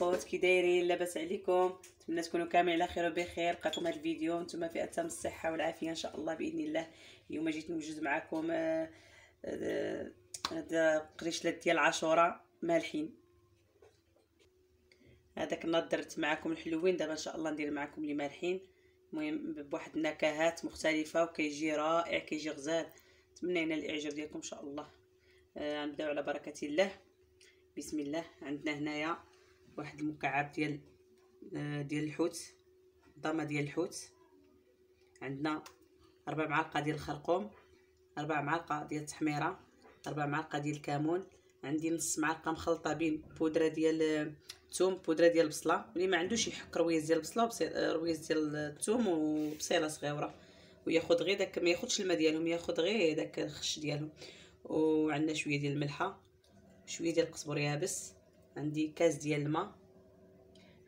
الخوت كي دايرين لاباس عليكم. نتمنى تكونوا كاملين على خير وبخير. بقاكم هذا الفيديو. نتوما في أتم الصحة والعافية إن شاء الله بإذن الله. اليوم جيت نوجد معكم آه، آه، هذا قريشلات ديال عاشوراء مالحين. هذاك النهار درت معكم الحلوين. دابا إن شاء الله ندير معكم اللي مالحين. المهم بواحد النكهات مختلفة وكيجي رائع كيجي غزال. نتمنى الإعجاب ديالكم إن شاء الله. آه نبداو على بركة الله. بسم الله. عندنا هنايا واحد المكعب ديال آه ديال الحوت ضمه ديال الحوت. عندنا ربع معلقه ديال الخرقوم ربع معلقه ديال التحميرة ربع معلقه ديال الكمون. عندي نص معلقة مخلطة بين بودرة ديال الثوم بودرة ديال البصلة. اللي ما عندوش يحك رويز ديال البصلة رويز ديال الثوم وبصيلة صغيرة. وياخذ غير داك ما ياخذش الماء ديالهم ياخذ غير داك الخش ديالهم. وعندنا شوية ديال الملحة شوية ديال القزبر يابس. عندي كاس ديال الماء.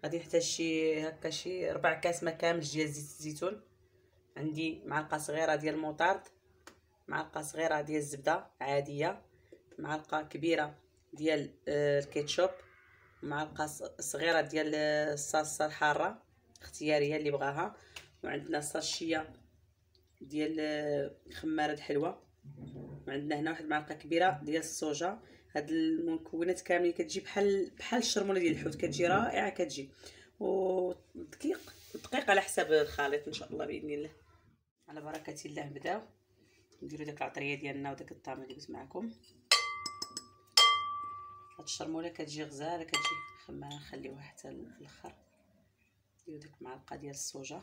غادي نحتاج شي هكا شي ربع كاس ما كامل ديال زيت الزيتون. عندي معلقة صغيرة ديال الموطارد معلقة صغيرة ديال الزبده عادية معلقة كبيرة ديال آه، الكيتشوب معلقة صغيرة ديال الصلصة الحارة اختيارية اللي بغاها. وعندنا صاشيه ديال آه، خمارة الحلوه وعندنا هنا واحد المعلقه كبيرة ديال الصوجا. هاد المكونات كاملين كتجي بحال بحال الشرمولة ديال الحوت كتجي رائعة كتجي. ودقيق دقيق على حساب الخليط إن شاء الله بإذن الله. على بركة الله نبداو نديرو داك العطرية ديالنا وداك الطعم اللي قلت معكم. هاد الشرمولة كتجي غزالة كتجي خمامه نخليوها حتى الآخر نديرو ديك معلقة ديال الصوجا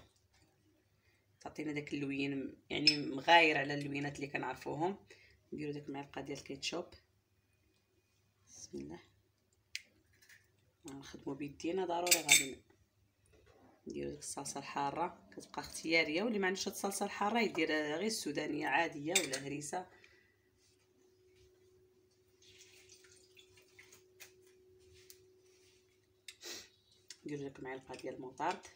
تعطينا داك اللوين يعني مغاير على اللوينات اللي كنعرفوهم. نديرو ديك المعلقه ديال الكيتشوب بسم الله. نخدمو بيدينا ضروري غادي نديرو ديك الصلصة الحارة. كتبقى اختيارية واللي ما عندوش الصلصة الحارة يدير غير السودانية عادية ولا هريسة. ندير لك معلقه ديال المطارد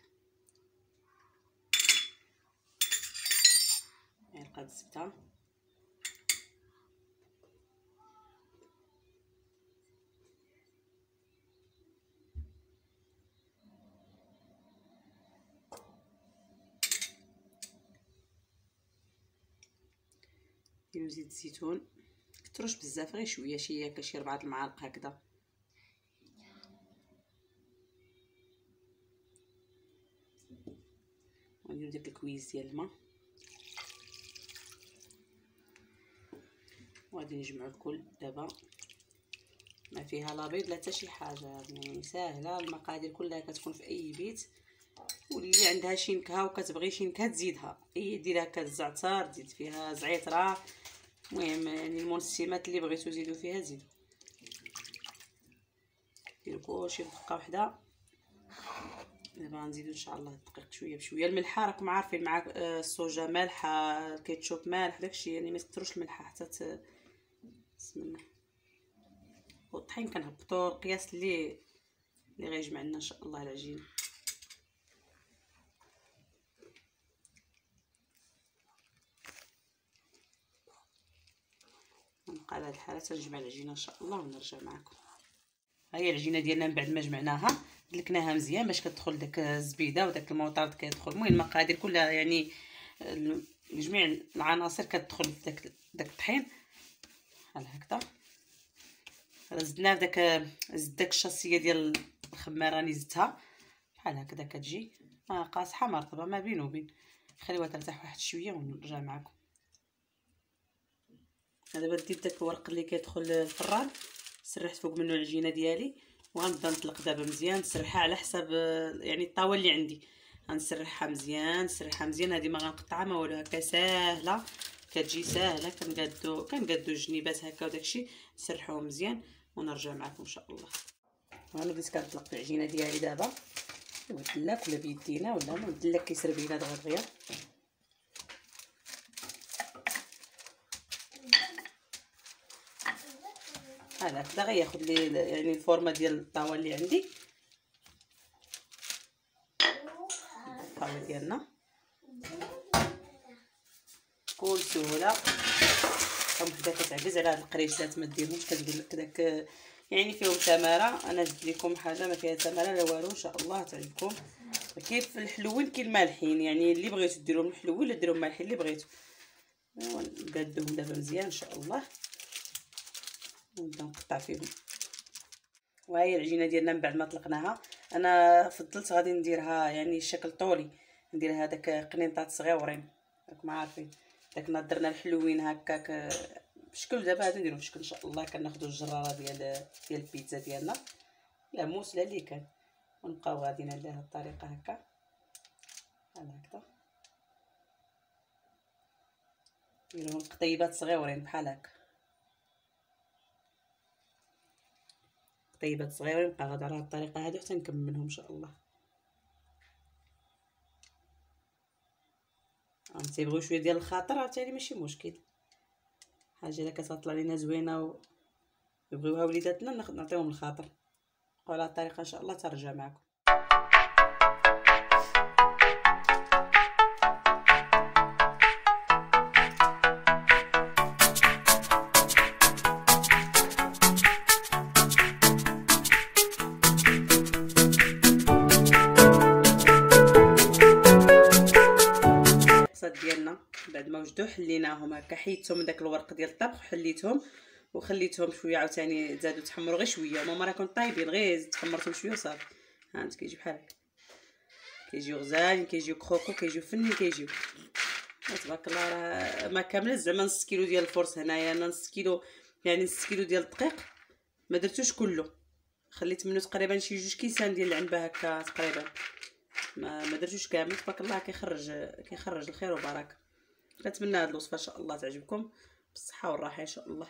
معلقه الزبده نديرو زيت الزيتون. كتروش بزاف غير شوية شي هكا شي ربعة المعالق هكذا. ونديرو داك الكويز ديال الماء. وغادي نجمعو الكل دابا. ما فيها لا بيض لا حتى شي حاجة يعني ساهلة. المقادير كلها كتكون في أي بيت. واللي عندها شي نكهة وكتبغي شي نكهة تزيدها. اي دير هكا الزعتر تزيد فيها زعتره المهم يعني المنسمات اللي بغيتو تزيدوا فيها زيدوا ديروا كلشي بدقه وحدة. دابا غنزيدو إن شاء الله الدقيق شوية بشوية. الملحة راكم عارفين مع آه، الصوجا مالحة الكيتشوب مالح داكشي. يعني ما تكثروش الملحة حتى ت... بسم الله. والطحين كنهبطو. القياس اللي اللي غيجمع لنا إن شاء الله العجين على هاد الحالة تنجمع العجينة إن شاء الله ونرجع معكم. ها هي العجينة ديالنا من بعد ما جمعناها دلكناها مزيان باش كتدخل داك الزبيدة وداك الموطارد كيدخل. المهم المقادير كلها يعني جميع العناصر كتدخل داك داك الطحين. بحال هكذا. زدنا داك زدت داك الشاصيه ديال الخماره راني زدتها. بحال هكذا كتجي. ما قاصحة مرطبة ما بين وبين. خليوها ترتاح واحد شوية ونرجع معكم. دابا ديت داك الورق اللي كيدخل الفران سرحت فوق منه العجينة ديالي وغنبدا نطلق دابا مزيان نسرحها على حساب يعني الطاوه اللي عندي. غنسرحها مزيان نسرحها مزيان. هذه ما غنقطعها ما والو هكا ساهلة كتجي ساهلة. كنقادو كنقادو الجنيبات هكا وداكشي نسرحوهم مزيان ونرجع معكم إن شاء الله. أنا بديت كنطلق العجينة ديالي دابا. بالدلاك ولا بيدينا ولا الدلاك كيسر بينا دغيا دغيا. بحال هكذا غياخد لي يعني الفورمة ديال الطاوه اللي عندي. الطاوه ديالنا. بكل سهولة. وحدة كتعجز على هاد القريشات ما ديرهمش كتقول لك داك يعني فيهم تماره أنا جبت لكم حاجة ما فيها تماره لا والو إن شاء الله تعجبكم. كاين في الحلوين كاين مالحين. يعني اللي بغيتو ديروهم الحلوين ولا ديروهم مالحين اللي بغيتو. نبدا دابا مزيان إن شاء الله. ونبدا نقطع فيهم وهي العجينة ديالنا من بعد ما طلقناها. أنا فضلت غادي نديرها يعني الشكل طولي. ندير هذاك قنينطات صغيورين. راكم عارفين. داك نضرنا الحلوين هكاك. بشكل دابا غادي نديرو بشكل إن شاء الله. كناخذوا الجرارة ديال ديال البيتزا ديالنا. لا موس لا اللي كان. ونبقاو غاديين على هذه الطريقة هكا. بحال هكذا. نديرهم قطيبات صغيورين بحال هكا. قطيبات صغيورين نبقى غادا على الطريقة هذه حتى نكملهم إن شاء الله. تيبغيو شوية ديال الخاطر عاوتاني ماشي مشكل. حاجة إلا كتطلع لينا زوينة و يبغيوها وليداتنا نعطيهم الخاطر. وعلى الطريقة إن شاء الله ترجع معكم. وجدوا حليناهم هكا. حيدتهم من داك الورق ديال الطبخ حليتهم وخليتهم شوية عاوتاني زادوا تحمروا غير شوية. هما راكم طايبين غير تحمرتهم شوية وصافي. ها انت كيجي بحال هكا. كيجيو غزالين كيجيو كروكو كيجيو فنين كيجيو. تبارك الله راه ما كاملة زعما نص كيلو ديال ال force هنايا أنا نص كيلو يعني نص كيلو ديال الدقيق ما درتوش كله. خليت منه تقريبا شي جوج كيسان ديال العنبة هكا تقريبا. ما ما درتوش كامل. تبارك الله كيخرج كيخرج الخير وبركة. كنتمنى هاد الوصفة إن شاء الله تعجبكم. بالصحة والراحة إن شاء الله.